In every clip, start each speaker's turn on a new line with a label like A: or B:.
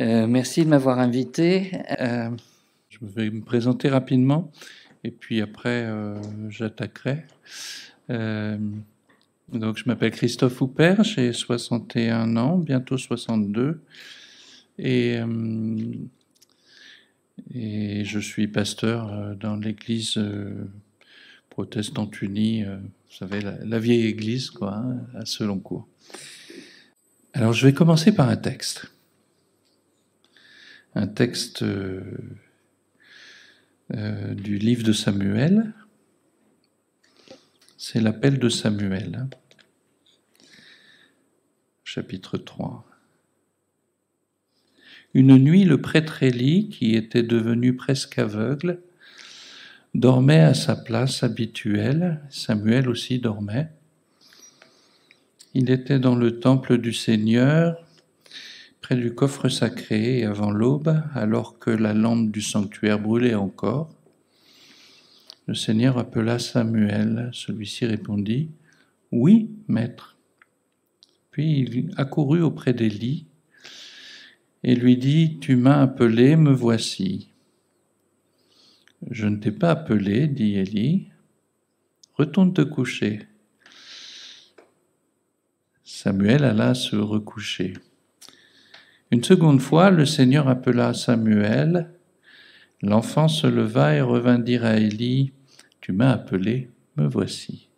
A: Euh, merci de m'avoir invité. Euh,
B: je vais me présenter rapidement et puis après euh, j'attaquerai. donc je m'appelle Christophe Houpert, j'ai 61 ans, bientôt 62 et, et je suis pasteur dans l'église protestante unie, vous savez, la, vieille église quoi, hein, à Seloncourt. Alors je vais commencer par un texte un texte euh, euh, du livre de Samuel. C'est l'appel de Samuel, hein. chapitre 3. Une nuit, le prêtre Élie, qui était devenu presque aveugle, dormait à sa place habituelle. Samuel aussi dormait. Il était dans le temple du Seigneur près du coffre sacré et avant l'aube, alors que la lampe du sanctuaire brûlait encore, le Seigneur appela Samuel. Celui-ci répondit Oui, maître. Puis il accourut auprès d'Élie et lui dit Tu m'as appelé, me voici. Je ne t'ai pas appelé, dit Élie. Retourne te coucher. Samuel alla se recoucher. Une seconde fois, le Seigneur appela Samuel. L'enfant se leva et revint dire à Élie, Tu m'as appelé, me voici.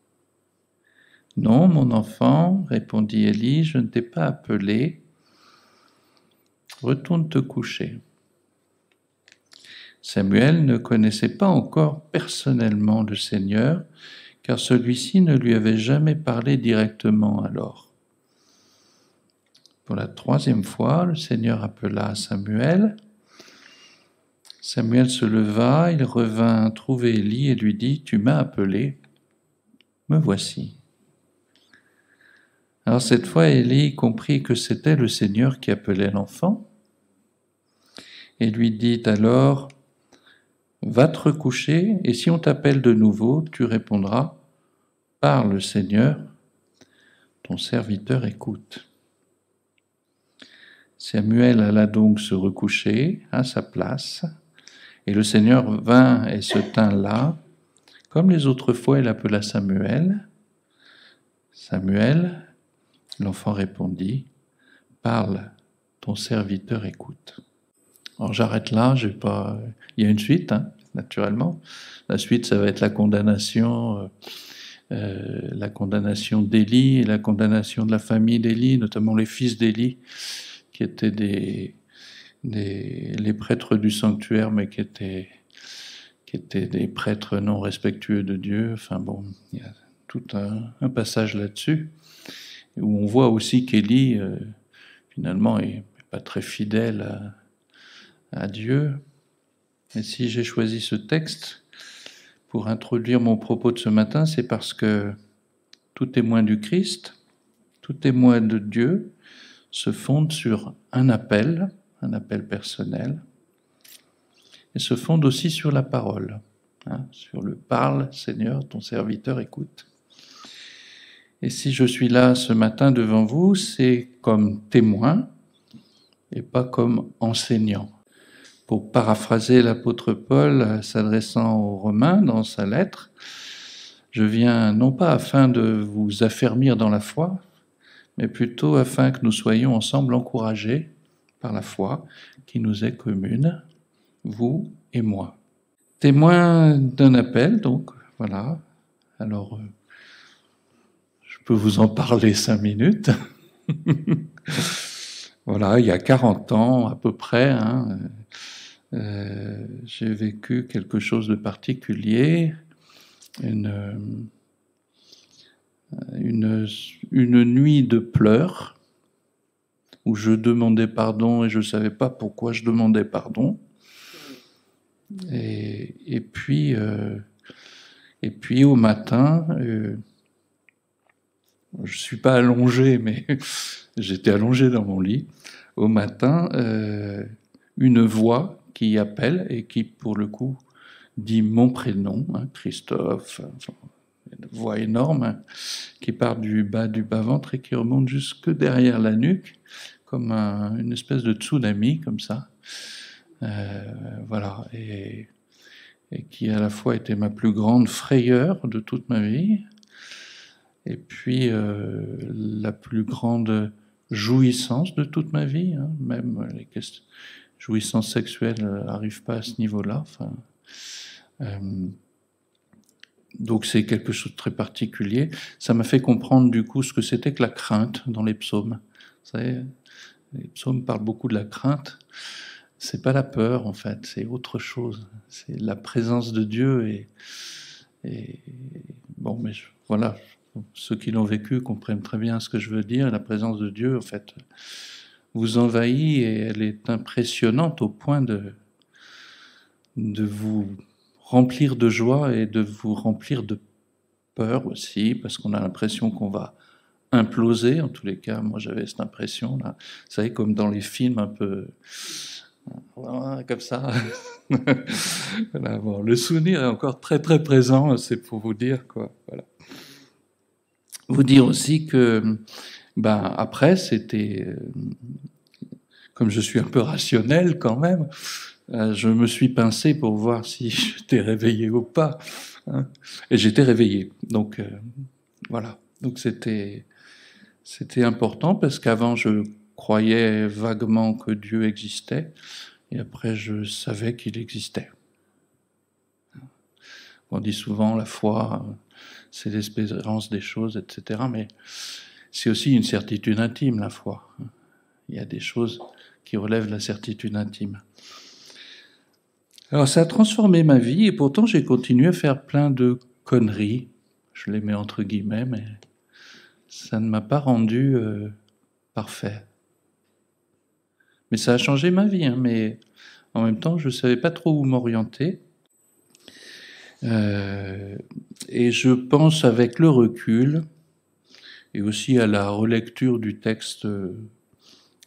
B: Non, mon enfant, répondit Élie, je ne t'ai pas appelé. Retourne te coucher. Samuel ne connaissait pas encore personnellement le Seigneur, car celui-ci ne lui avait jamais parlé directement alors. Pour la troisième fois, le Seigneur appela Samuel. Samuel se leva, il revint trouver Élie et lui dit, Tu m'as appelé, me voici. Alors cette fois, Élie comprit que c'était le Seigneur qui appelait l'enfant et lui dit alors, Va te recoucher et si on t'appelle de nouveau, tu répondras, Parle Seigneur, ton serviteur écoute. Samuel alla donc se recoucher à sa place, et le Seigneur vint et se tint là. Comme les autres fois, il appela Samuel. Samuel, l'enfant répondit, Parle, ton serviteur écoute. Alors j'arrête là, j'ai pas. Il y a une suite, hein, naturellement. La suite, ça va être la condamnation, euh, euh, la condamnation d'Élie et la condamnation de la famille d'Élie, notamment les fils d'Élie, qui étaient des, les prêtres du sanctuaire, mais qui étaient, qui étaient des prêtres non respectueux de Dieu. Enfin bon, il y a tout un, passage là-dessus, où on voit aussi qu'Élie, euh, finalement, est pas très fidèle à Dieu. Et si j'ai choisi ce texte pour introduire mon propos de ce matin, c'est parce que tout témoin du Christ, tout témoin de Dieu, se fonde sur un appel, un appel personnel, et se fonde aussi sur la parole, hein, sur le parle, Seigneur, ton serviteur écoute. Et si je suis là ce matin devant vous, c'est comme témoin et pas comme enseignant. Pour paraphraser l'apôtre Paul s'adressant aux Romains dans sa lettre, je viens non pas afin de vous affermir dans la foi, mais plutôt afin que nous soyons ensemble encouragés par la foi qui nous est commune, vous et moi. Témoin d'un appel, donc, voilà. Alors, euh, je peux vous en parler cinq minutes. voilà, il y a 40 ans à peu près, hein, euh, j'ai vécu quelque chose de particulier, une une, nuit de pleurs où je demandais pardon et je ne savais pas pourquoi je demandais pardon. Et, euh, puis au matin, euh, je ne suis pas allongé, mais j'étais allongé dans mon lit. Au matin, euh, une voix qui appelle et qui, pour le coup, dit mon prénom, hein, Christophe, voix énorme qui part du bas du bas-ventre et qui remonte jusque derrière la nuque, comme une espèce de tsunami, comme ça. Euh, voilà, et, qui à la fois était ma plus grande frayeur de toute ma vie, et puis euh, la plus grande jouissance de toute ma vie, hein, même les questions, jouissances sexuelles n'arrivent pas à ce niveau-là. Euh, donc c'est quelque chose de très particulier. Ça m'a fait comprendre du coup ce que c'était que la crainte dans les psaumes. Vous savez, les psaumes parlent beaucoup de la crainte. C'est pas la peur en fait, c'est autre chose. C'est la présence de Dieu et, bon, mais voilà, ceux qui l'ont vécu comprennent très bien ce que je veux dire. La présence de Dieu, en fait, vous envahit et elle est impressionnante au point de, de vous remplir de joie et de vous remplir de peur aussi, parce qu'on a l'impression qu'on va imploser. En tous les cas, moi j'avais cette impression là. Vous savez, comme dans les films un peu comme ça. le souvenir est encore très très présent, c'est pour vous dire quoi. Voilà. Vous dire aussi que, ben, après, c'était, euh, comme je suis un peu rationnel quand même, euh, je me suis pincé pour voir si j'étais réveillé ou pas. Hein. Et j'étais réveillé. Donc, euh, voilà. Donc, c'était, c'était important parce qu'avant, je croyais vaguement que Dieu existait. Et après, je savais qu'il existait. On dit souvent la foi, c'est l'espérance des choses, etc. Mais c'est aussi une certitude intime, la foi. Il y a des choses qui relèvent de la certitude intime. Alors ça a transformé ma vie et pourtant j'ai continué à faire plein de conneries. Je les mets entre guillemets, mais ça ne m'a pas rendu euh, parfait. Mais ça a changé ma vie, hein, mais en même temps je ne savais pas trop où m'orienter. Euh, et je pense avec le recul, et aussi à la relecture du texte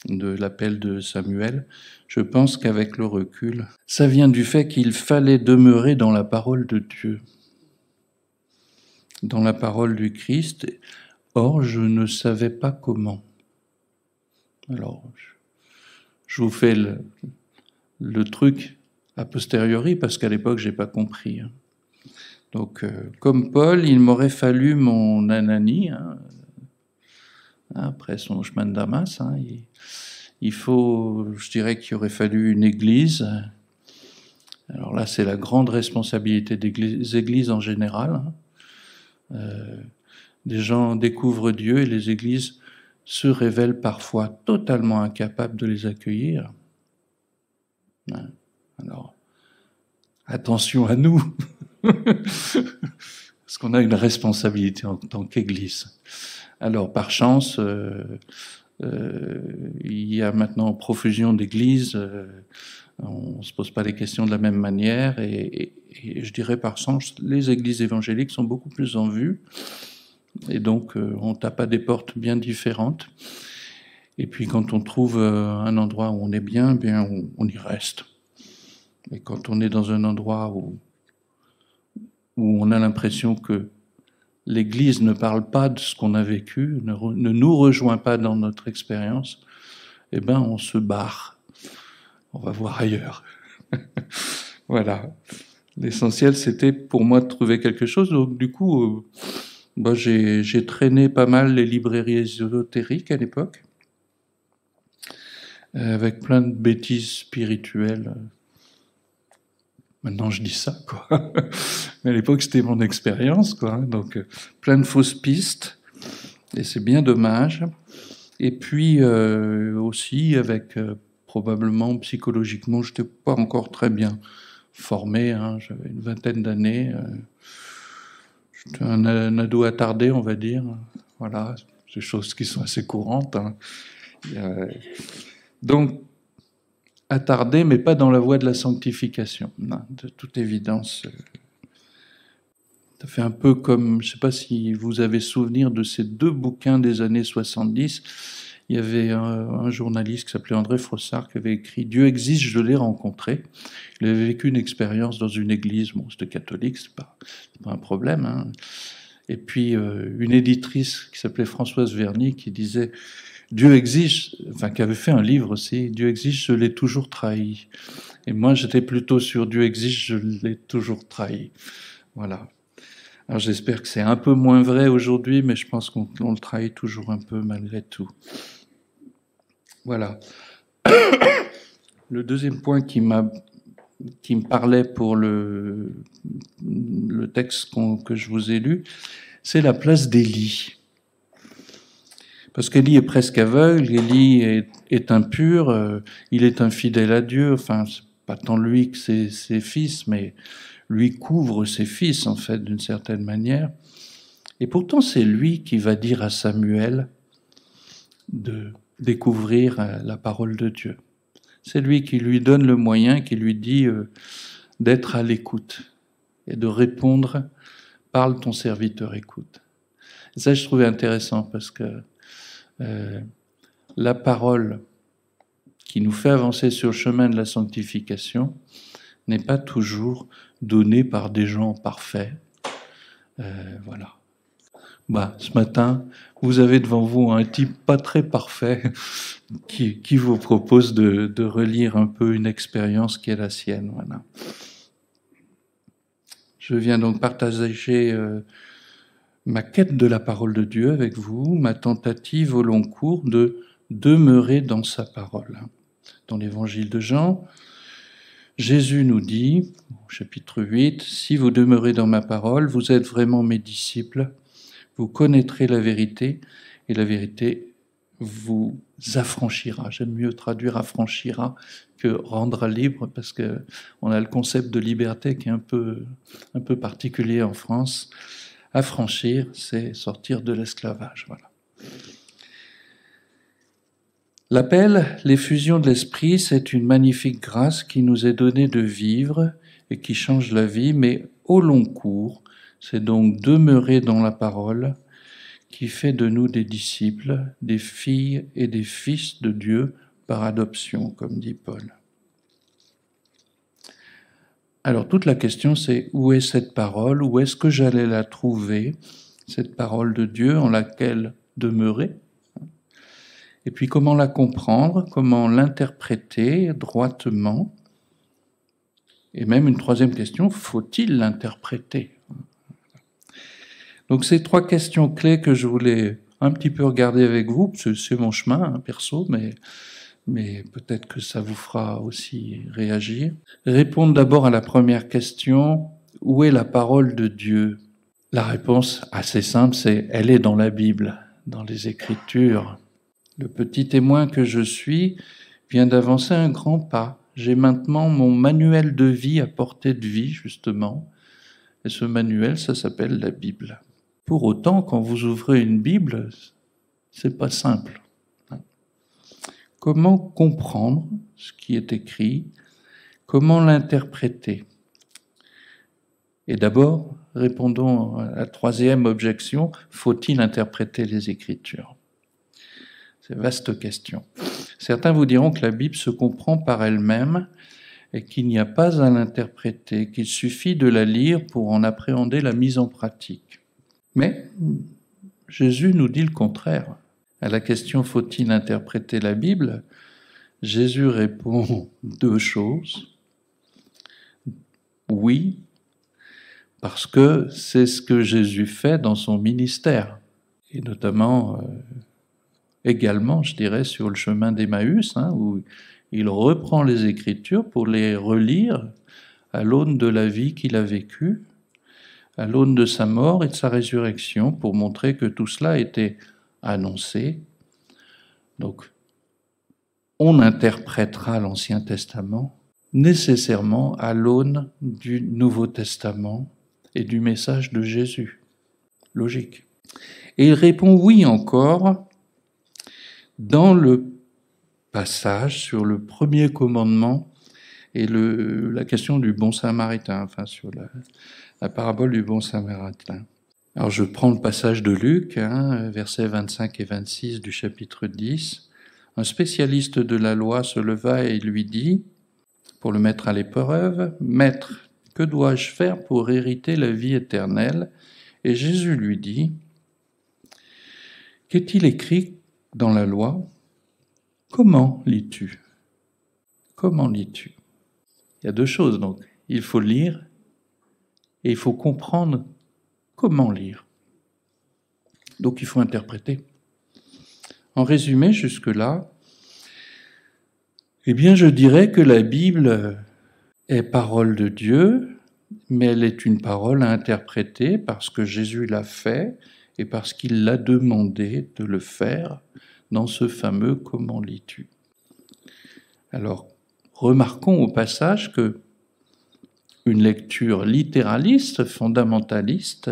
B: de l'appel de Samuel, je pense qu'avec le recul, ça vient du fait qu'il fallait demeurer dans la parole de Dieu, dans la parole du Christ. Or, je ne savais pas comment. Alors, je vous fais le, truc a posteriori parce qu'à l'époque, j'ai pas compris. Hein. Donc, euh, comme Paul, il m'aurait fallu mon Anani, hein, après son chemin de Damas. Hein, il, faut, je dirais qu'il aurait fallu une église. Alors là, c'est la grande responsabilité des églises en général. Hein. Euh, des gens découvrent Dieu et les églises se révèlent parfois totalement incapables de les accueillir. Alors, attention à nous. Parce qu'on a une responsabilité en tant qu'Église. Alors, par chance, euh, euh, il y a maintenant profusion d'églises. Euh, on ne se pose pas les questions de la même manière. Et, je dirais par chance, les églises évangéliques sont beaucoup plus en vue. Et donc, on tape à des portes bien différentes. Et puis, quand on trouve un endroit où on est bien, bien on, on y reste. Et quand on est dans un endroit où où on a l'impression que l'Église ne parle pas de ce qu'on a vécu, ne, nous rejoint pas dans notre expérience, eh ben on se barre. On va voir ailleurs. voilà. L'essentiel, c'était pour moi de trouver quelque chose. Donc du coup, euh, bah, j'ai traîné pas mal les librairies ésotériques à l'époque, euh, avec plein de bêtises spirituelles Maintenant, je dis ça, quoi. Mais à l'époque, c'était mon expérience, quoi. Donc, euh, plein de fausses pistes, et c'est bien dommage. Et puis euh, aussi, avec euh, probablement psychologiquement, je n'étais pas encore très bien formé. Hein. J'avais une vingtaine d'années. J'étais un, ado attardé, on va dire. Voilà, des choses qui sont assez courantes. Hein. Donc, attardé, mais pas dans la voie de la sanctification. de toute évidence. Euh, ça fait un peu comme, je ne sais pas si vous avez souvenir de ces deux bouquins des années 70. Il y avait un, journaliste qui s'appelait André Frossard qui avait écrit Dieu existe, je l'ai rencontré. Il avait vécu une expérience dans une église, bon, c'était catholique, c'est pas, pas un problème. Hein. Et puis euh, une éditrice qui s'appelait Françoise Verny qui disait Dieu exige, enfin qui avait fait un livre aussi, Dieu exige, je l'ai toujours trahi. Et moi j'étais plutôt sur Dieu exige, je l'ai toujours trahi. Voilà. Alors j'espère que c'est un peu moins vrai aujourd'hui, mais je pense qu'on le trahit toujours un peu malgré tout. Voilà. Le deuxième point qui m'a qui me parlait pour le, le texte que je vous ai lu, c'est la place d'Élie. Parce qu'Élie est presque aveugle, Élie est, impur, euh, il est infidèle à Dieu, enfin, c'est pas tant lui que ses, ses fils, mais lui couvre ses fils, en fait, d'une certaine manière. Et pourtant, c'est lui qui va dire à Samuel de découvrir euh, la parole de Dieu. C'est lui qui lui donne le moyen, qui lui dit euh, d'être à l'écoute et de répondre Parle, ton serviteur écoute. Et ça, je trouvais intéressant parce que euh, la parole qui nous fait avancer sur le chemin de la sanctification n'est pas toujours donnée par des gens parfaits. Euh, voilà. Bah, ce matin, vous avez devant vous un type pas très parfait qui, vous propose de, de, relire un peu une expérience qui est la sienne. Voilà. Je viens donc partager euh, ma quête de la parole de Dieu avec vous, ma tentative au long cours de demeurer dans sa parole. Dans l'évangile de Jean, Jésus nous dit, au chapitre 8, Si vous demeurez dans ma parole, vous êtes vraiment mes disciples vous connaîtrez la vérité et la vérité vous affranchira. J'aime mieux traduire affranchira que rendra libre parce que on a le concept de liberté qui est un peu, un peu particulier en France. Affranchir, c'est sortir de l'esclavage. Voilà. L'appel, l'effusion de l'esprit, c'est une magnifique grâce qui nous est donnée de vivre et qui change la vie, mais au long cours, c'est donc demeurer dans la parole qui fait de nous des disciples, des filles et des fils de Dieu par adoption, comme dit Paul. Alors toute la question c'est où est cette parole, où est-ce que j'allais la trouver, cette parole de Dieu en laquelle demeurer? Et puis comment la comprendre, comment l'interpréter droitement? Et même une troisième question, faut-il l'interpréter? Donc ces trois questions clés que je voulais un petit peu regarder avec vous, c'est mon chemin hein, perso, mais, mais peut-être que ça vous fera aussi réagir. Répondre d'abord à la première question, où est la parole de Dieu? La réponse assez simple, c'est elle est dans la Bible, dans les Écritures. Le petit témoin que je suis vient d'avancer un grand pas. J'ai maintenant mon manuel de vie à portée de vie, justement. Et ce manuel, ça s'appelle la Bible. Pour autant, quand vous ouvrez une Bible, c'est pas simple. Comment comprendre ce qui est écrit? Comment l'interpréter? Et d'abord, répondons à la troisième objection, faut-il interpréter les Écritures? C'est vaste question. Certains vous diront que la Bible se comprend par elle-même et qu'il n'y a pas à l'interpréter, qu'il suffit de la lire pour en appréhender la mise en pratique. Mais Jésus nous dit le contraire. À la question faut-il interpréter la Bible? Jésus répond deux choses. Oui, parce que c'est ce que Jésus fait dans son ministère, et notamment euh, également, je dirais, sur le chemin d'Emmaüs, hein, où il reprend les Écritures pour les relire à l'aune de la vie qu'il a vécue à l'aune de sa mort et de sa résurrection pour montrer que tout cela était annoncé. Donc, on interprétera l'Ancien Testament nécessairement à l'aune du Nouveau Testament et du message de Jésus. Logique. Et il répond oui encore dans le passage sur le premier commandement et la question du bon samaritain, enfin sur la parabole du bon samaritain. Alors je prends le passage de Luc, hein, versets 25 et 26 du chapitre 10. Un spécialiste de la loi se leva et lui dit, pour le mettre à l'épreuve, Maître, que dois-je faire pour hériter la vie éternelle? Et Jésus lui dit, Qu'est-il écrit dans la loi, comment lis-tu? Comment lis-tu? Il y a deux choses donc. Il faut lire et il faut comprendre comment lire? Donc il faut interpréter. En résumé, jusque-là, eh bien je dirais que la Bible est parole de Dieu, mais elle est une parole à interpréter parce que Jésus l'a fait et parce qu'il l'a demandé de le faire dans ce fameux Comment lis-tu? Alors, remarquons au passage que une lecture littéraliste, fondamentaliste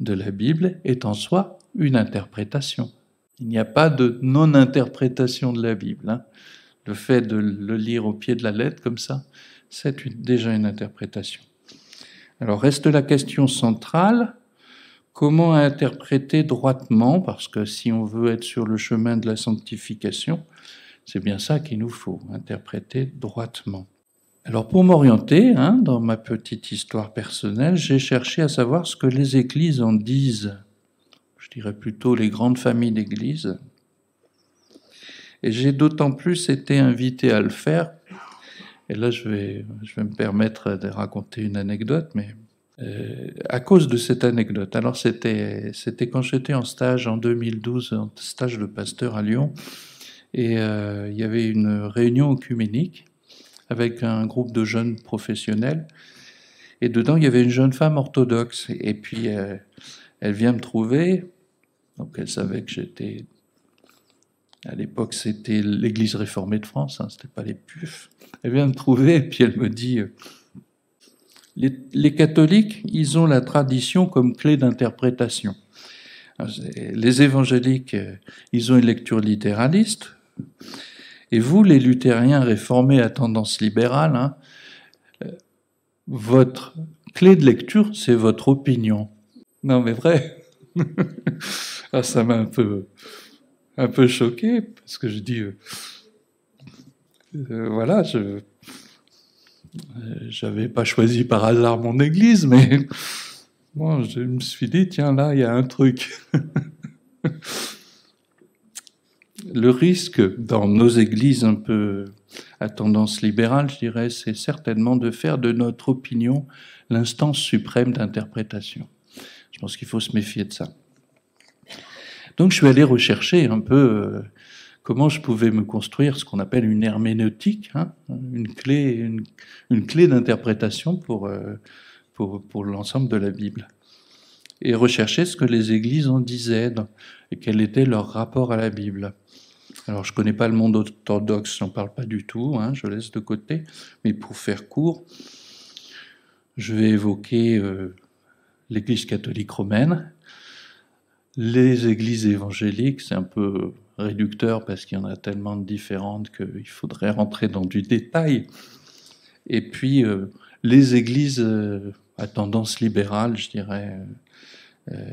B: de la Bible est en soi une interprétation. Il n'y a pas de non-interprétation de la Bible. Hein. Le fait de le lire au pied de la lettre comme ça, c'est déjà une interprétation. Alors reste la question centrale, comment interpréter droitement, parce que si on veut être sur le chemin de la sanctification, c'est bien ça qu'il nous faut, interpréter droitement. Alors pour m'orienter hein, dans ma petite histoire personnelle, j'ai cherché à savoir ce que les églises en disent. Je dirais plutôt les grandes familles d'églises. Et j'ai d'autant plus été invité à le faire. Et là, je vais, me permettre de raconter une anecdote, mais euh, à cause de cette anecdote. Alors c'était, c'était quand j'étais en stage en 2012, en stage de pasteur à Lyon, et euh, il y avait une réunion œcuménique avec un groupe de jeunes professionnels. Et dedans, il y avait une jeune femme orthodoxe. Et puis, euh, elle vient me trouver. Donc, elle savait que j'étais. À l'époque, c'était l'Église réformée de France, hein, c'était pas les PUF. Elle vient me trouver, et puis elle me dit euh, les, les, catholiques, ils ont la tradition comme clé d'interprétation. Les évangéliques, euh, ils ont une lecture littéraliste. Et vous, les luthériens réformés à tendance libérale, hein, euh, votre clé de lecture, c'est votre opinion. Non, mais vrai. ah, ça m'a un peu, un peu choqué parce que je dis, euh, euh, voilà, je j'avais pas choisi par hasard mon église, mais bon, je me suis dit, tiens, là, il y a un truc. le risque dans nos églises un peu à tendance libérale, je dirais, c'est certainement de faire de notre opinion l'instance suprême d'interprétation. Je pense qu'il faut se méfier de ça. Donc je suis allé rechercher un peu euh, comment je pouvais me construire ce qu'on appelle une herméneutique, hein, une clé, une, clé d'interprétation euh, pour, pour l'ensemble de la Bible. Et rechercher ce que les églises en disaient et quel était leur rapport à la Bible. Alors, je ne connais pas le monde orthodoxe, j'en parle pas du tout, hein, je laisse de côté, mais pour faire court, je vais évoquer euh, l'Église catholique romaine, les églises évangéliques, c'est un peu réducteur parce qu'il y en a tellement de différentes qu'il faudrait rentrer dans du détail, et puis euh, les églises euh, à tendance libérale, je dirais,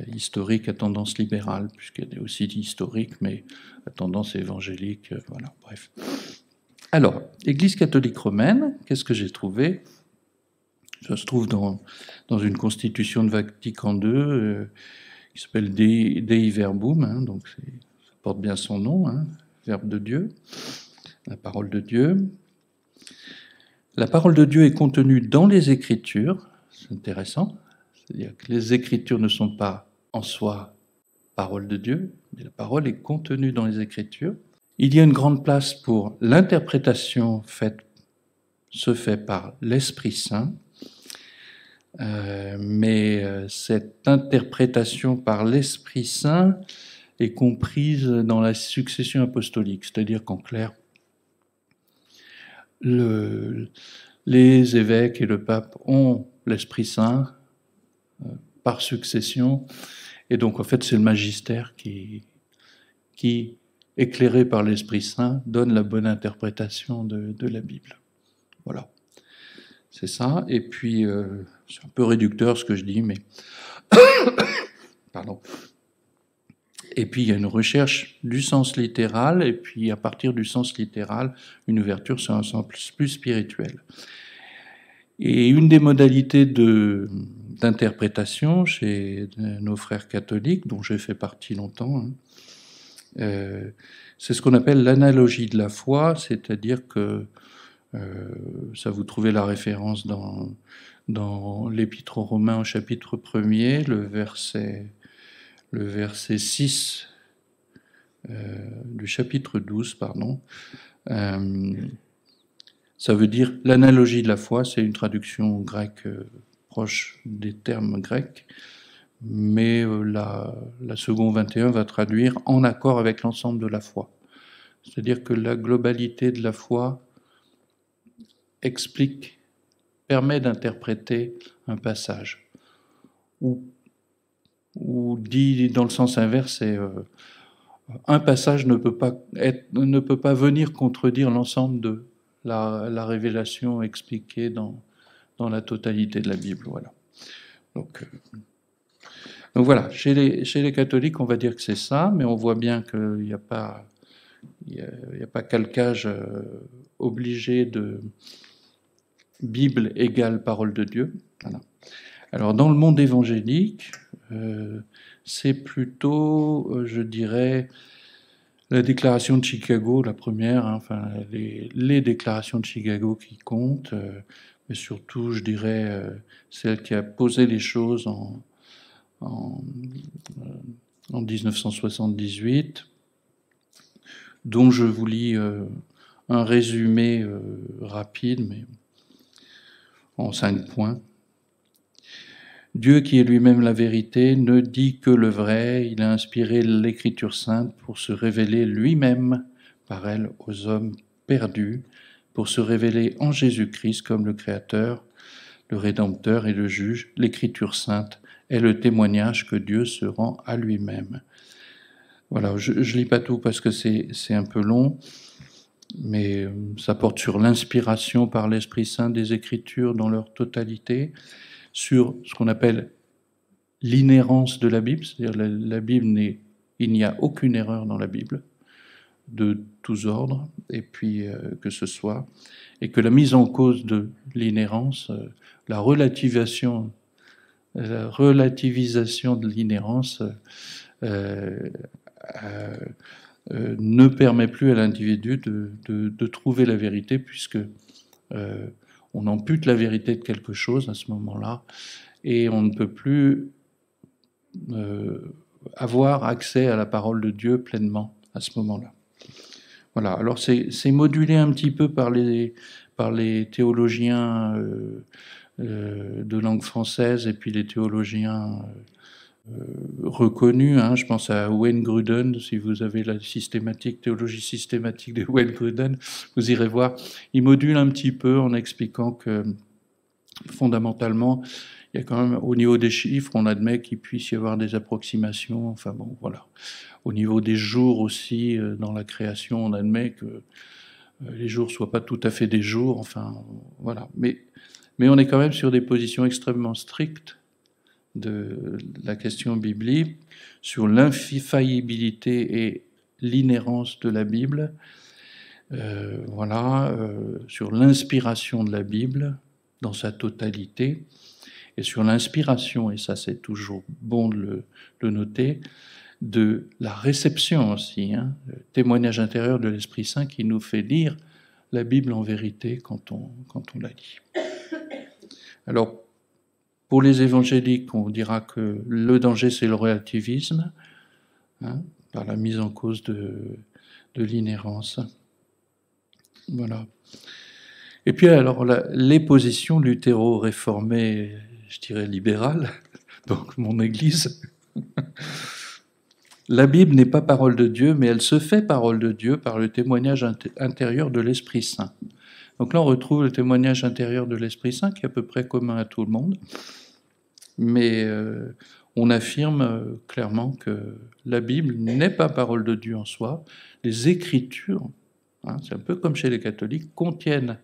B: historique à tendance libérale, puisqu'elle est aussi historique, mais à tendance évangélique, euh, voilà, bref. Alors, Église catholique romaine, qu'est-ce que j'ai trouvé? Ça se trouve dans, dans une constitution de Vatican II euh, qui s'appelle Dei, Verbum, hein, donc ça porte bien son nom, hein, Verbe de Dieu, la parole de Dieu. La parole de Dieu est contenue dans les Écritures, c'est intéressant, c'est-à-dire que les Écritures ne sont pas en soi parole de Dieu, mais la parole est contenue dans les Écritures. Il y a une grande place pour l'interprétation faite, se fait par l'Esprit Saint, euh, mais euh, cette interprétation par l'Esprit Saint est comprise dans la succession apostolique, c'est-à-dire qu'en clair, le, les évêques et le pape ont l'Esprit Saint, par succession. Et donc, en fait, c'est le magistère qui, qui, éclairé par l'Esprit Saint, donne la bonne interprétation de, de la Bible. Voilà. C'est ça. Et puis, euh, c'est un peu réducteur ce que je dis, mais. Pardon. Et puis, il y a une recherche du sens littéral, et puis, à partir du sens littéral, une ouverture sur un sens plus spirituel. Et une des modalités d'interprétation chez nos frères catholiques, dont j'ai fait partie longtemps, hein, Euh, c'est ce qu'on appelle l'analogie de la foi, c'est-à-dire que euh, ça vous trouvez la référence dans, dans l'Épître aux Romains au chapitre 1er, le verset, le verset 6 euh, du chapitre 12, pardon. Euh, ça veut dire l'analogie de la foi, c'est une traduction grecque euh, proche des termes grecs, mais la, la seconde 21 va traduire en accord avec l'ensemble de la foi. C'est-à-dire que la globalité de la foi explique, permet d'interpréter un passage. Ou, dit dans le sens inverse, c'est un passage ne peut pas venir contredire l'ensemble de la, révélation expliquée dans, dans la totalité de la Bible. Voilà. Donc, euh, donc voilà, chez les, chez les catholiques, on va dire que c'est ça, mais on voit bien qu'il n'y a pas, il a, pas calcage euh, obligé de Bible égale parole de Dieu. Alors dans le monde évangélique, euh, c'est plutôt, je dirais, la déclaration de Chicago, la première, hein, enfin les, déclarations de Chicago qui comptent, euh, mais surtout, je dirais, celle qui a posé les choses en, en, 1978, dont je vous lis un résumé rapide, mais en cinq points. Dieu qui est lui-même la vérité ne dit que le vrai, il a inspiré l'écriture sainte pour se révéler lui-même par elle aux hommes perdus, pour se révéler en Jésus-Christ comme le Créateur, le Rédempteur et le Juge. L'écriture sainte est le témoignage que Dieu se rend à lui-même. Voilà, je ne lis pas tout parce que c'est un peu long, mais euh, ça porte sur l'inspiration par l'Esprit Saint des Écritures dans leur totalité sur ce qu'on appelle l'inhérence de la Bible, c'est-à-dire la, Bible n'est, il n'y a aucune erreur dans la Bible de tous ordres, et puis euh, que ce soit, et que la mise en cause de l'inhérence, euh, la relativisation, la relativisation de l'inhérence euh, ne permet plus à l'individu de, de, trouver la vérité, puisque on ampute la vérité de quelque chose à ce moment-là, et on ne peut plus euh, avoir accès à la parole de Dieu pleinement à ce moment-là. Voilà, alors c'est modulé un petit peu par les, théologiens euh, euh, de langue française et puis les théologiens reconnu. Hein, je pense à Wayne Gruden, si vous avez la systématique, théologie systématique de Wayne Gruden, vous irez voir. Il module un petit peu en expliquant que fondamentalement, il y a quand même, au niveau des chiffres, on admet qu'il puisse y avoir des approximations. Enfin bon, voilà. Au niveau des jours aussi, euh, dans la création, on admet que euh, les jours soient pas tout à fait des jours. Enfin, voilà. Mais, mais on est quand même sur des positions extrêmement strictes de la question biblique sur l'infaillibilité et l'inhérence de la Bible, euh, voilà, euh, sur l'inspiration de la Bible dans sa totalité, et sur l'inspiration, et ça c'est toujours bon de le, noter, de la réception aussi, hein, le témoignage intérieur de l'Esprit Saint qui nous fait lire la Bible en vérité quand on, quand on la lit. Alors, pour les évangéliques, on dira que le danger, c'est le relativisme, hein, par la mise en cause de, de l'inhérence. Voilà. Et puis alors, les positions luthéro-réformées, je dirais libérales, donc mon Église. La Bible n'est pas parole de Dieu, mais elle se fait parole de Dieu par le témoignage intérieur de l'Esprit Saint. Donc là, on retrouve le témoignage intérieur de l'Esprit Saint qui est à peu près commun à tout le monde. Mais euh, on affirme euh, clairement que la Bible n'est pas parole de Dieu en soi. Les Écritures, hein, c'est un peu comme chez les catholiques, contiennent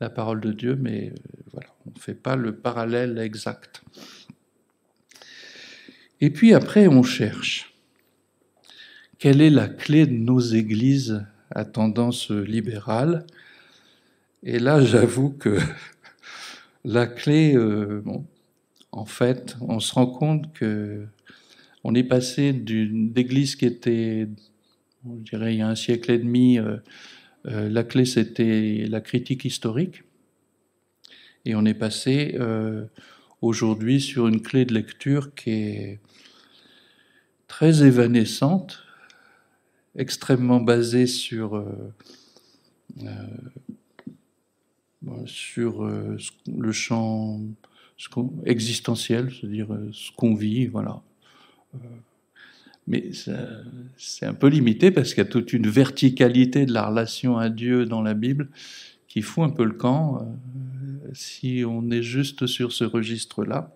B: la parole de Dieu, mais euh, on ne fait pas le parallèle exact. Et puis après, on cherche. Quelle est la clé de nos églises à tendance libérale? Et là, j'avoue que la clé, euh, bon, en fait, on se rend compte que on est passé d'une église qui était je dirais il y a un siècle et demi, la clé c'était la critique historique. Et on est passé aujourd'hui sur une clé de lecture qui est très évanescente, extrêmement basée sur, euh, euh, sur euh, le champ existentiel, c'est-à-dire ce qu'on vit, voilà. Mais c'est un peu limité parce qu'il y a toute une verticalité de la relation à Dieu dans la Bible qui fout un peu le camp si on est juste sur ce registre-là,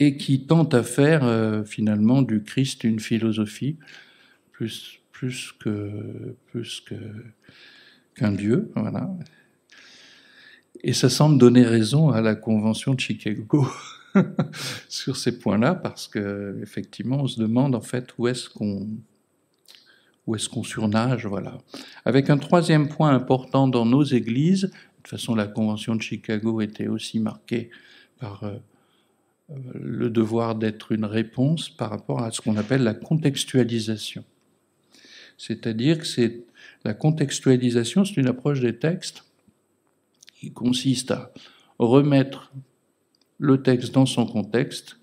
B: et qui tente à faire euh, finalement du Christ une philosophie plus, plus que plus que qu'un Dieu, voilà. Et ça semble donner raison à la Convention de Chicago sur ces points-là, parce que effectivement, on se demande en fait où est-ce qu'on où est-ce qu'on surnage, voilà. Avec un troisième point important dans nos églises, de toute façon, la Convention de Chicago était aussi marquée par euh, le devoir d'être une réponse par rapport à ce qu'on appelle la contextualisation. C'est-à-dire que c'est la contextualisation, c'est une approche des textes qui consiste à remettre le texte dans son contexte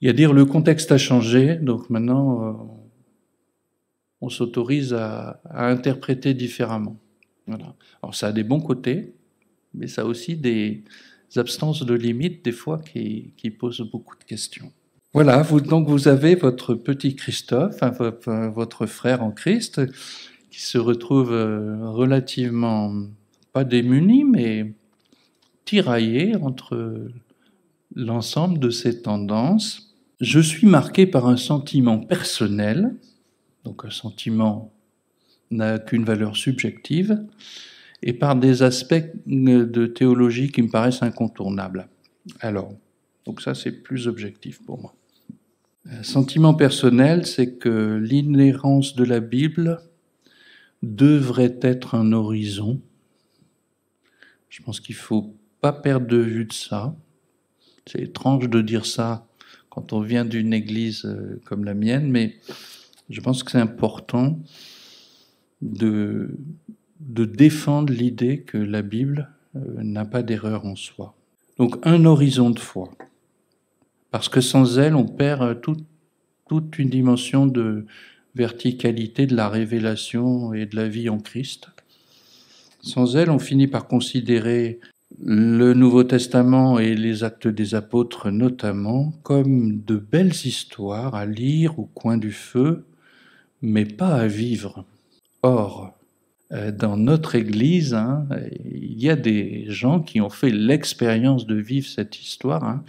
B: et à dire le contexte a changé, donc maintenant euh, on s'autorise à interpréter différemment. Alors ça a des bons côtés, mais ça a aussi des absences de limites des fois qui, posent beaucoup de questions. Voilà, donc vous avez votre petit Christophe, votre frère en Christ, qui se retrouve euh, relativement pas démuni, mais tiraillé entre l'ensemble de ces tendances. Je suis marqué par un sentiment personnel, donc un sentiment n'a qu'une valeur subjective, et par des aspects de théologie qui me paraissent incontournables. Alors, donc ça c'est plus objectif pour moi. Sentiment personnel, c'est que l'inhérence de la Bible devrait être un horizon. Je pense qu'il ne faut pas perdre de vue de ça. C'est étrange de dire ça quand on vient d'une église euh, comme la mienne, mais je pense que c'est important de, de défendre l'idée que la Bible euh, n'a pas d'erreur en soi. Donc un horizon de foi. Parce que sans elle, on perd euh, toute une dimension de verticalité de la révélation et de la vie en Christ. Sans elle, on finit par considérer le Nouveau Testament et les actes des apôtres notamment comme de belles histoires à lire au coin du feu, mais pas à vivre. Or, dans notre Église, hein, il y a des gens qui ont fait l'expérience de vivre cette histoire, hein,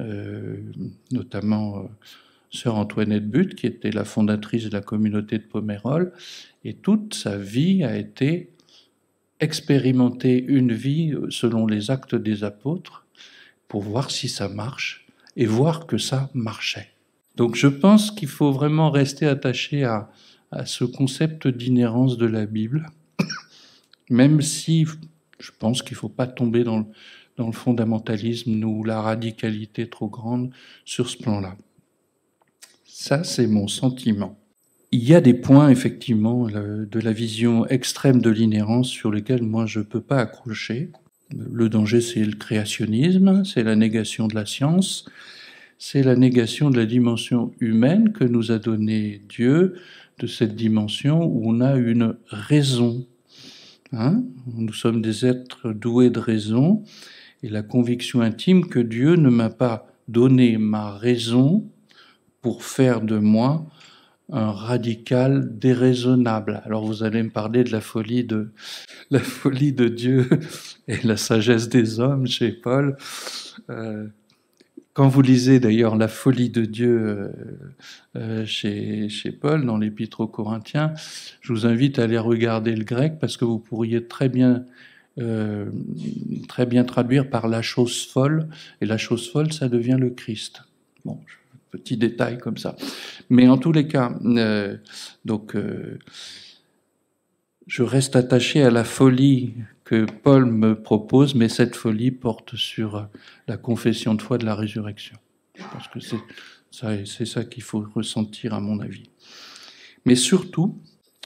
B: euh, notamment euh, sœur Antoinette But, qui était la fondatrice de la communauté de Pomerol, et toute sa vie a été expérimenter une vie selon les actes des apôtres pour voir si ça marche et voir que ça marchait. Donc je pense qu'il faut vraiment rester attaché à, à ce concept d'inhérence de la Bible, même si je pense qu'il ne faut pas tomber dans le, fondamentalisme ou la radicalité trop grande sur ce plan-là. Ça, c'est mon sentiment. Il y a des points, effectivement, de la vision extrême de l'inhérence sur lesquels moi je ne peux pas accrocher. Le danger, c'est le créationnisme, c'est la négation de la science, c'est la négation de la dimension humaine que nous a donnée Dieu, de cette dimension où on a une raison. Hein Nous sommes des êtres doués de raison et la conviction intime que Dieu ne m'a pas donné ma raison pour faire de moi un radical déraisonnable. Alors vous allez me parler de la folie de la folie de Dieu et la sagesse des hommes chez Paul. Euh, quand vous lisez d'ailleurs La folie de Dieu euh, euh, chez, Paul dans l'Épître aux Corinthiens, je vous invite à aller regarder le grec parce que vous pourriez très bien, euh, très bien traduire par la chose folle, et la chose folle, ça devient le Christ. Bon, petit détail comme ça. Mais en tous les cas, donc, je reste attaché à la folie que Paul me propose, mais cette folie porte sur la confession de foi de la résurrection. Parce que C'est ça qu'il faut ressentir à mon avis. Mais surtout,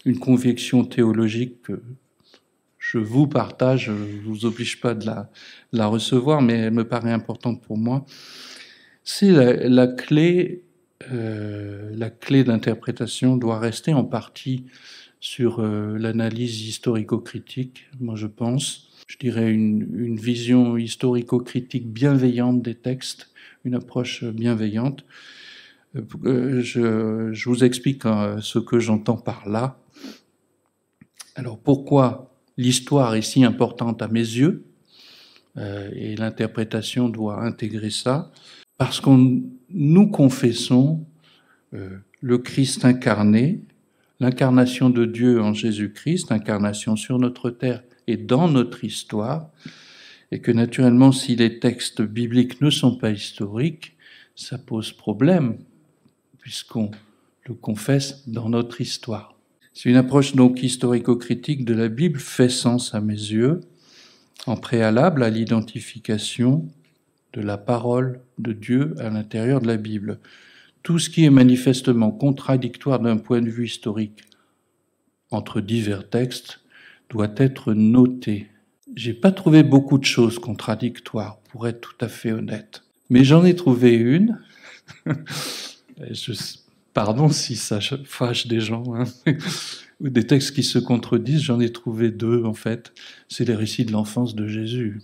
B: une conviction théologique que je vous partage, je ne vous oblige pas de la, recevoir, mais elle me paraît importante pour moi, c'est la, clé, euh, la clé d'interprétation doit rester en partie sur euh, l'analyse historico-critique, moi je pense. Je dirais une, vision historico-critique bienveillante des textes, une approche bienveillante. Euh, je, vous explique euh, ce que j'entends par là. Alors pourquoi l'histoire est si importante à mes yeux? Euh, et l'interprétation doit intégrer ça Parce que nous confessons le Christ incarné, l'incarnation de Dieu en Jésus-Christ, l'incarnation sur notre terre et dans notre histoire, et que naturellement, si les textes bibliques ne sont pas historiques, ça pose problème, puisqu'on le confesse dans notre histoire. C'est une approche donc historico-critique de la Bible fait sens à mes yeux, en préalable à l'identification de la parole de Dieu à l'intérieur de la Bible. Tout ce qui est manifestement contradictoire d'un point de vue historique entre divers textes doit être noté. J'ai pas trouvé beaucoup de choses contradictoires, pour être tout à fait honnête. Mais j'en ai trouvé une. Pardon si ça fâche des gens, hein. des textes qui se contredisent, j'en ai trouvé deux en fait. C'est les récits de l'enfance de Jésus.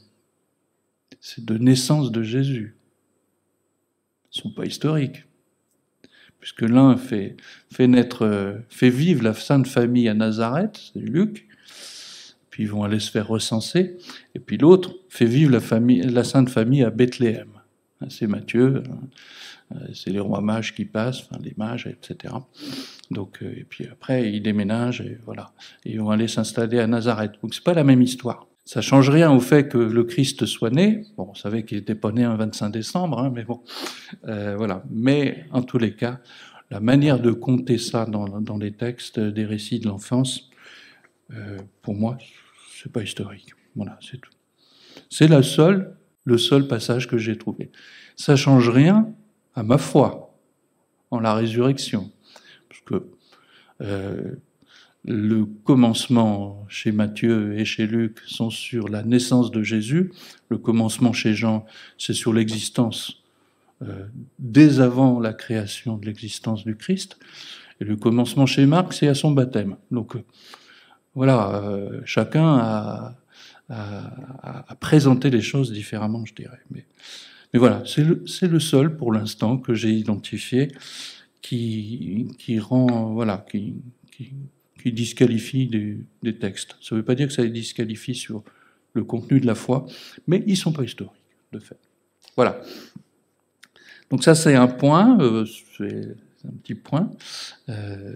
B: C'est de naissance de Jésus. Ils ne sont pas historiques. Puisque l'un fait, naître, fait vivre la Sainte Famille à Nazareth, c'est Luc, puis ils vont aller se faire recenser, et puis l'autre fait vivre la, Sainte Famille à Bethléem. C'est Matthieu, euh, c'est les rois mages qui passent, les mages, etc. Donc, euh, et puis après, ils déménagent et voilà. ils vont aller s'installer à Nazareth. Donc, c'est pas la même histoire. Ça change rien au fait que le Christ soit né. Bon, on savait qu'il n'était pas né un 25 décembre, hein, mais bon, euh, voilà. Mais en tous les cas, la manière de compter ça dans, les textes des récits de l'enfance, euh, pour moi, c'est pas historique. Voilà, c'est tout. C'est la seule, le seul passage que j'ai trouvé. Ça change rien à ma foi en la résurrection. Parce que euh, le commencement chez Matthieu et chez Luc sont sur la naissance de Jésus, le commencement chez Jean, c'est sur l'existence euh, dès avant la création de l'existence du Christ, et le commencement chez Marc, c'est à son baptême. Donc euh, voilà, euh, chacun a, a, a, présenté les choses différemment, je dirais. Mais mais voilà, c'est le, le, seul pour l'instant que j'ai identifié qui, qui rend, voilà, qui, qui, qui disqualifie des, textes. Ça ne veut pas dire que ça les disqualifie sur le contenu de la foi, mais ils ne sont pas historiques, de fait. Voilà. Donc ça, c'est un point, euh, c'est un petit point. Euh,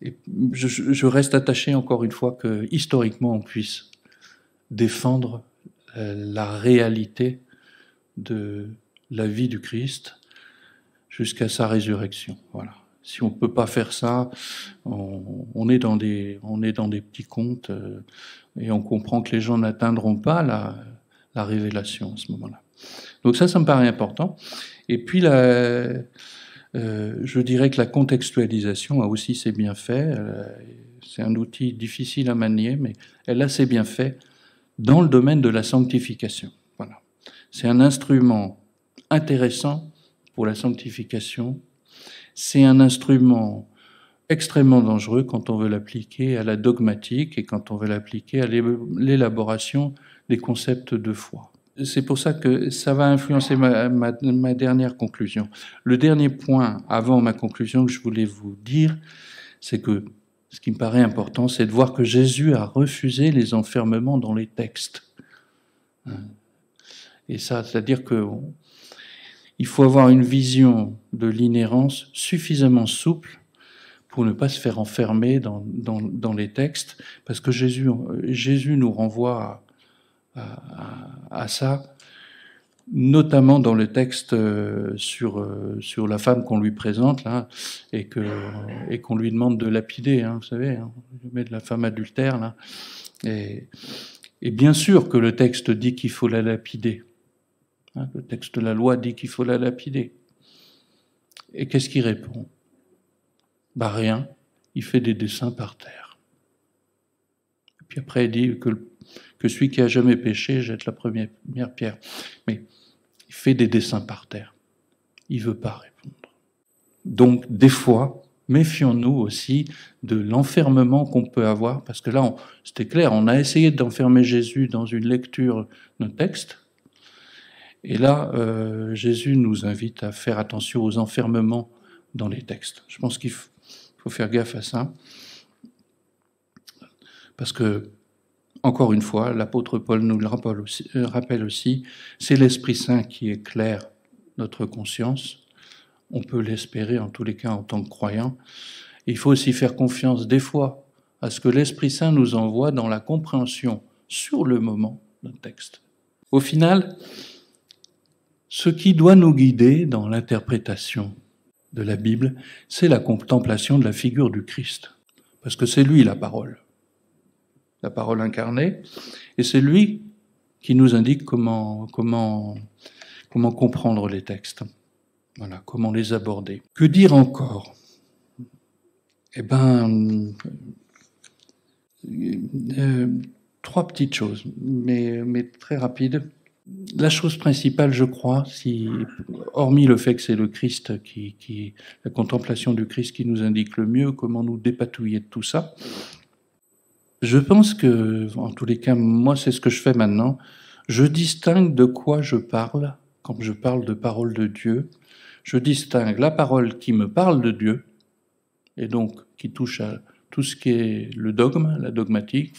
B: et je, je, reste attaché encore une fois que historiquement on puisse défendre euh, la réalité de la vie du Christ jusqu'à sa résurrection. Voilà. Si on ne peut pas faire ça, on, est dans des, on est dans des petits contes euh, et on comprend que les gens n'atteindront pas la, la, révélation à ce moment-là. Donc ça, ça me paraît important. Et puis, la, euh, je dirais que la contextualisation a aussi ses bienfaits. Euh, c'est un outil difficile à manier, mais elle a ses bienfaits dans le domaine de la sanctification. C'est un instrument intéressant pour la sanctification. C'est un instrument extrêmement dangereux quand on veut l'appliquer à la dogmatique et quand on veut l'appliquer à l'élaboration des concepts de foi. C'est pour ça que ça va influencer ma, dernière conclusion. Le dernier point avant ma conclusion que je voulais vous dire, c'est que ce qui me paraît important, c'est de voir que Jésus a refusé les enfermements dans les textes. Et ça, c'est-à-dire que il faut avoir une vision de l'inhérence suffisamment souple pour ne pas se faire enfermer dans, les textes, parce que Jésus, nous renvoie à, ça, notamment dans le texte euh, sur, euh, sur la femme qu'on lui présente, là, et qu'on lui demande de lapider, hein, vous savez, hein, de la femme adultère, là. Et bien sûr que le texte dit qu'il faut la lapider. Hein, le texte de la loi dit qu'il faut la lapider. Et qu'est-ce qu'il répond? Bah rien, il fait des dessins par terre. Et puis après, il dit que, celui qui a jamais péché jette la première pierre. Mais il fait des dessins par terre. Il veut pas répondre. Donc, des fois, méfions-nous aussi de l'enfermement qu'on peut avoir, parce que là, c'était clair, on a essayé d'enfermer Jésus dans une lecture d'un texte, et là, euh, Jésus nous invite à faire attention aux enfermements dans les textes. Je pense qu'il faut faire gaffe à ça, parce que, encore une fois, l'apôtre Paul nous le euh, rappelle aussi c'est l'Esprit Saint qui éclaire notre conscience, on peut l'espérer en tous les cas en tant que croyant. Il faut aussi faire confiance des fois à ce que l'Esprit Saint nous envoie dans la compréhension sur le moment d'un texte. Au final, ce qui doit nous guider dans l'interprétation de la Bible, c'est la contemplation de la figure du Christ. Parce que c'est lui la parole, la parole incarnée, et c'est lui qui nous indique comment, comprendre les textes. Comment les aborder. Que dire encore? Eh bien, euh, trois petites choses, mais très rapides. La chose principale, je crois, si, hormis le fait que c'est le Christ qui, la contemplation du Christ qui nous indique le mieux comment nous dépatouiller de tout ça, je pense que, en tous les cas, moi, c'est ce que je fais maintenant. Je distingue de quoi je parle quand je parle de parole de Dieu je distingue la parole qui me parle de Dieu, et donc qui touche à tout ce qui est le dogme, la dogmatique,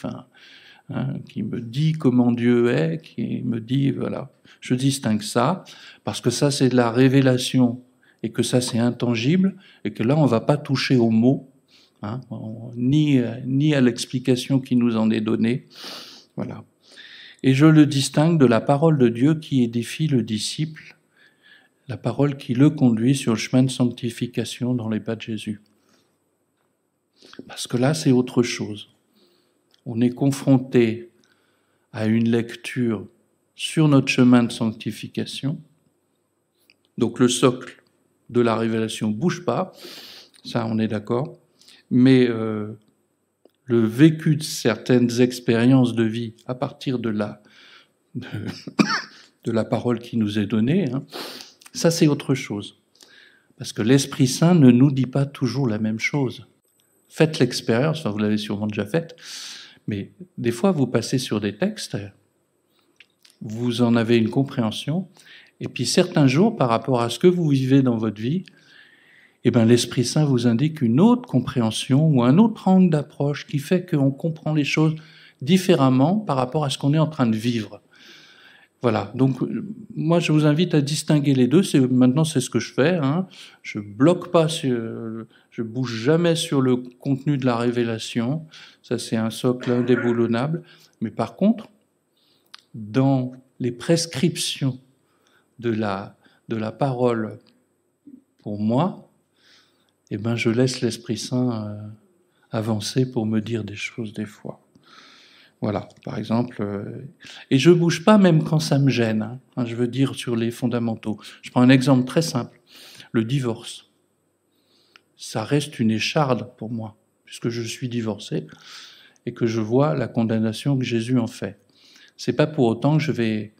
B: hein, qui me dit comment Dieu est, qui me dit, voilà, je distingue ça, parce que ça c'est de la révélation, et que ça c'est intangible, et que là on va pas toucher aux mots, hein, ni, ni à l'explication qui nous en est donnée, voilà. Et je le distingue de la parole de Dieu qui édifie le disciple, la parole qui le conduit sur le chemin de sanctification dans les pas de Jésus. Parce que là, c'est autre chose. On est confronté à une lecture sur notre chemin de sanctification. Donc le socle de la révélation ne bouge pas, ça on est d'accord, mais euh, le vécu de certaines expériences de vie à partir de la, de, la parole qui nous est donnée, hein, ça, c'est autre chose. Parce que l'Esprit Saint ne nous dit pas toujours la même chose. Faites l'expérience, vous l'avez sûrement déjà faite, mais des fois, vous passez sur des textes, vous en avez une compréhension, et puis certains jours, par rapport à ce que vous vivez dans votre vie, eh ben, l'Esprit Saint vous indique une autre compréhension ou un autre angle d'approche qui fait qu'on comprend les choses différemment par rapport à ce qu'on est en train de vivre. Voilà, donc moi je vous invite à distinguer les deux. Maintenant c'est ce que je fais. Hein. Je bloque pas, sur, je bouge jamais sur le contenu de la révélation. Ça c'est un socle indéboulonnable. Mais par contre, dans les prescriptions de la, de la parole pour moi, eh ben je laisse l'Esprit Saint euh, avancer pour me dire des choses des fois. Voilà, par exemple. Euh, et je bouge pas même quand ça me gêne. Hein. Je veux dire sur les fondamentaux. Je prends un exemple très simple. Le divorce. Ça reste une écharde pour moi, puisque je suis divorcé et que je vois la condamnation que Jésus en fait. C'est pas pour autant que je vais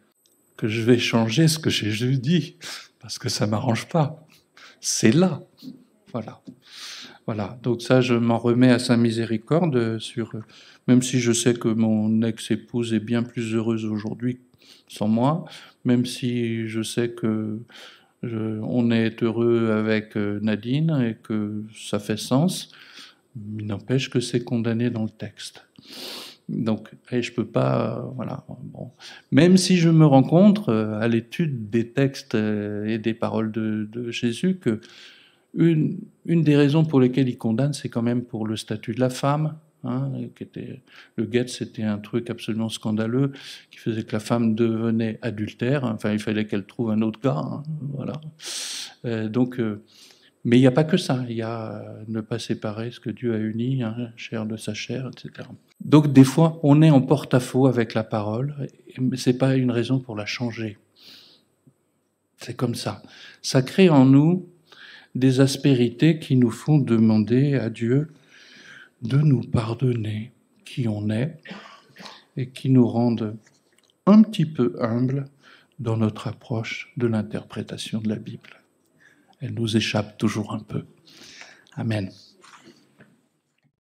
B: que je vais changer ce que Jésus dit, parce que ça m'arrange pas. C'est là. Voilà. Voilà. Donc ça, je m'en remets à sa miséricorde sur même si je sais que mon ex-épouse est bien plus heureuse aujourd'hui sans moi, même si je sais que on est heureux avec euh, Nadine et que ça fait sens, il n'empêche que c'est condamné dans le texte. Donc, et je peux pas, voilà. Bon. Même si je me rends compte euh, à l'étude des textes euh, et des paroles de, de Jésus que une, des raisons pour lesquelles il condamne, c'est quand même pour le statut de la femme, Hein, qui était, le guet, c'était un truc absolument scandaleux qui faisait que la femme devenait adultère. Enfin, il fallait qu'elle trouve un autre gars. Hein, voilà. Euh, donc, euh, mais il n'y a pas que ça. Il y a euh, ne pas séparer ce que Dieu a uni, hein, chair de sa chair, etc. Donc, des fois, on est en porte-à-faux avec la parole, mais c'est pas une raison pour la changer. C'est comme ça. Ça crée en nous des aspérités qui nous font demander à Dieu de nous pardonner qui on est et qui nous rendent un petit peu humbles dans notre approche de l'interprétation de la Bible. Elle nous échappe toujours un peu. Amen.